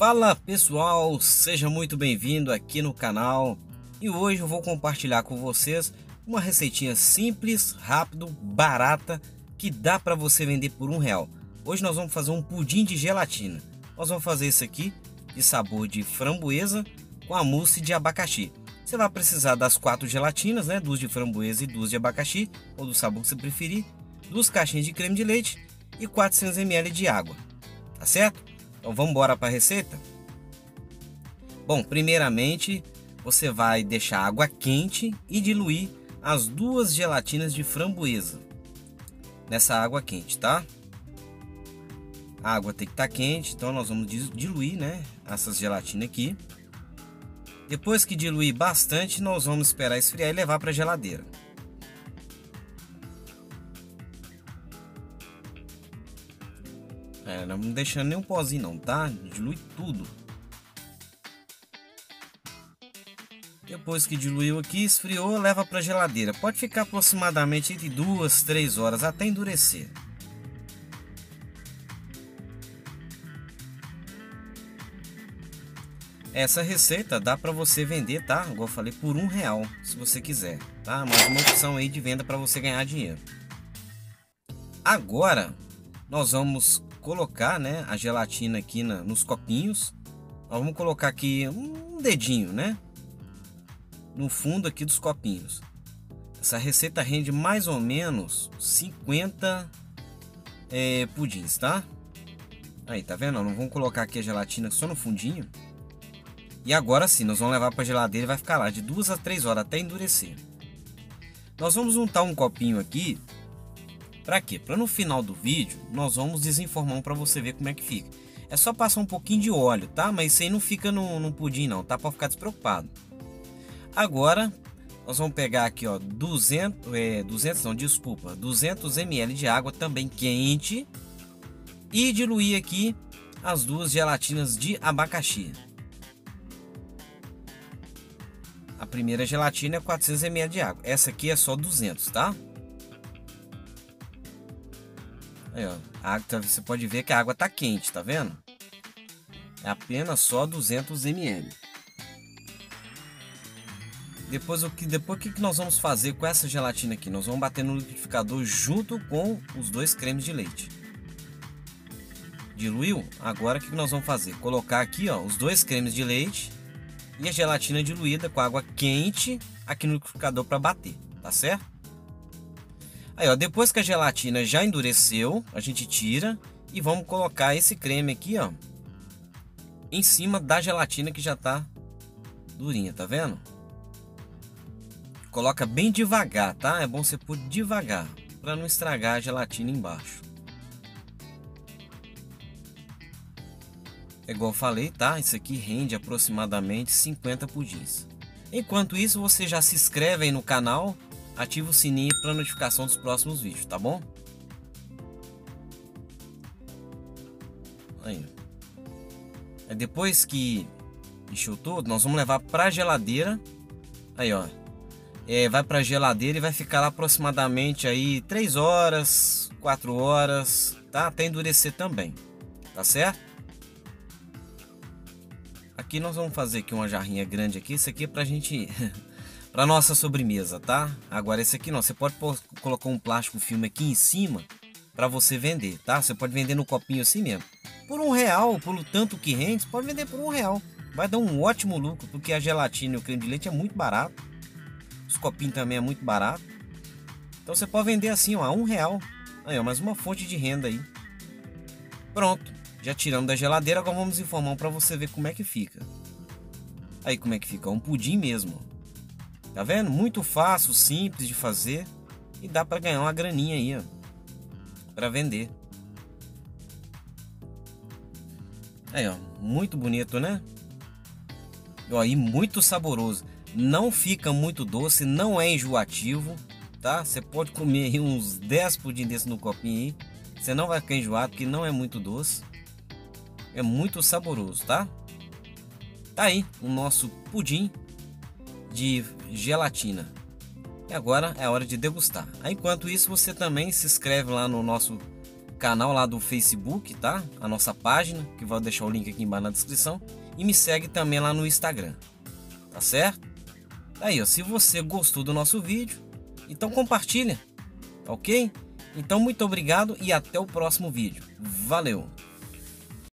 Fala pessoal, seja muito bem-vindo aqui no canal e hoje eu vou compartilhar com vocês uma receitinha simples, rápido, barata que dá para você vender por um real. Hoje nós vamos fazer um pudim de gelatina. Nós vamos fazer isso aqui de sabor de framboesa com a mousse de abacaxi. Você vai precisar das quatro gelatinas, né? Duas de framboesa e duas de abacaxi, ou do sabor que você preferir, duas caixinhas de creme de leite e 400 ml de água, tá certo? Então vamos embora para a receita? Bom, primeiramente você vai deixar água quente e diluir as duas gelatinas de framboesa nessa água quente, tá? A água tem que estar tá quente, então nós vamos diluir, né, essas gelatinas aqui. Depois que diluir bastante, nós vamos esperar esfriar e levar para a geladeira. É, não deixando nem um pozinho não, tá? Dilui tudo. Depois que diluiu aqui, esfriou, leva para geladeira. Pode ficar aproximadamente entre duas, três horas até endurecer. Essa receita dá para você vender, tá? Igual eu falei, por um real, se você quiser, tá? Mais uma opção aí de venda para você ganhar dinheiro. Agora, nós vamos colocar né, a gelatina aqui na, nos copinhos. Nós vamos colocar aqui um dedinho, né? No fundo aqui dos copinhos. Essa receita rende mais ou menos 50 é, pudins, tá? Aí, tá vendo? Não vamos colocar aqui a gelatina só no fundinho. E agora sim, nós vamos levar para geladeira e vai ficar lá de duas a três horas até endurecer. Nós vamos untar um copinho aqui para quê? Para no final do vídeo nós vamos desinformar para você ver como é que fica. É só passar um pouquinho de óleo, tá? Mas isso aí não fica no, no pudim não, tá? Para ficar despreocupado. Agora nós vamos pegar aqui, ó, 200, é, 200 não, desculpa, 200 ml de água também quente e diluir aqui as duas gelatinas de abacaxi. A primeira gelatina é 400 ml de água. Essa aqui é só 200, tá? Aí, ó, água, tá, você pode ver que a água tá quente, tá vendo? É apenas só 200 ml. Depois o que depois o que nós vamos fazer com essa gelatina aqui? Nós vamos bater no liquidificador junto com os dois cremes de leite. Diluiu? Agora o que nós vamos fazer? Colocar aqui, ó, os dois cremes de leite e a gelatina diluída com água quente aqui no liquidificador para bater, tá certo? Aí, ó, depois que a gelatina já endureceu, a gente tira e vamos colocar esse creme aqui, ó, em cima da gelatina que já tá durinha, tá vendo? Coloca bem devagar, tá? É bom você pôr devagar para não estragar a gelatina embaixo. É igual eu falei, tá? Isso aqui rende aproximadamente 50 pudins. Enquanto isso, você já se inscreve aí no canal ativa o sininho para notificação dos próximos vídeos, tá bom? Aí. aí depois que encheu todo, nós vamos levar para a geladeira. Aí, ó. É, vai para a geladeira e vai ficar lá aproximadamente aí 3 horas, 4 horas, tá? Até endurecer também. Tá certo? Aqui nós vamos fazer aqui uma jarrinha grande aqui, isso aqui é pra gente para nossa sobremesa, tá? Agora esse aqui não, você pode pôr, colocar um plástico filme aqui em cima para você vender, tá? Você pode vender no copinho assim mesmo. Por um real, pelo tanto que rende, pode vender por um real. Vai dar um ótimo lucro, porque a gelatina e o creme de leite é muito barato. Os copinhos também é muito barato. Então você pode vender assim, ó, a um real. Aí, ó, mais uma fonte de renda aí. Pronto, já tiramos da geladeira, agora vamos informar para você ver como é que fica. Aí como é que fica? Um pudim mesmo. Tá vendo? Muito fácil, simples de fazer e dá para ganhar uma graninha aí, ó, para vender. Aí, ó, muito bonito, né? Ó, e muito saboroso. Não fica muito doce, não é enjoativo, tá? Você pode comer aí uns 10 pudim desse no copinho aí. Você não vai ficar enjoado, porque não é muito doce. É muito saboroso, tá? Tá aí o nosso pudim de gelatina. E agora é hora de degustar. Enquanto isso, você também se inscreve lá no nosso canal lá do Facebook, tá? A nossa página, que vou deixar o link aqui embaixo na descrição. E me segue também lá no Instagram, tá certo? Aí, ó, se você gostou do nosso vídeo, então compartilha, ok? Então muito obrigado e até o próximo vídeo. Valeu!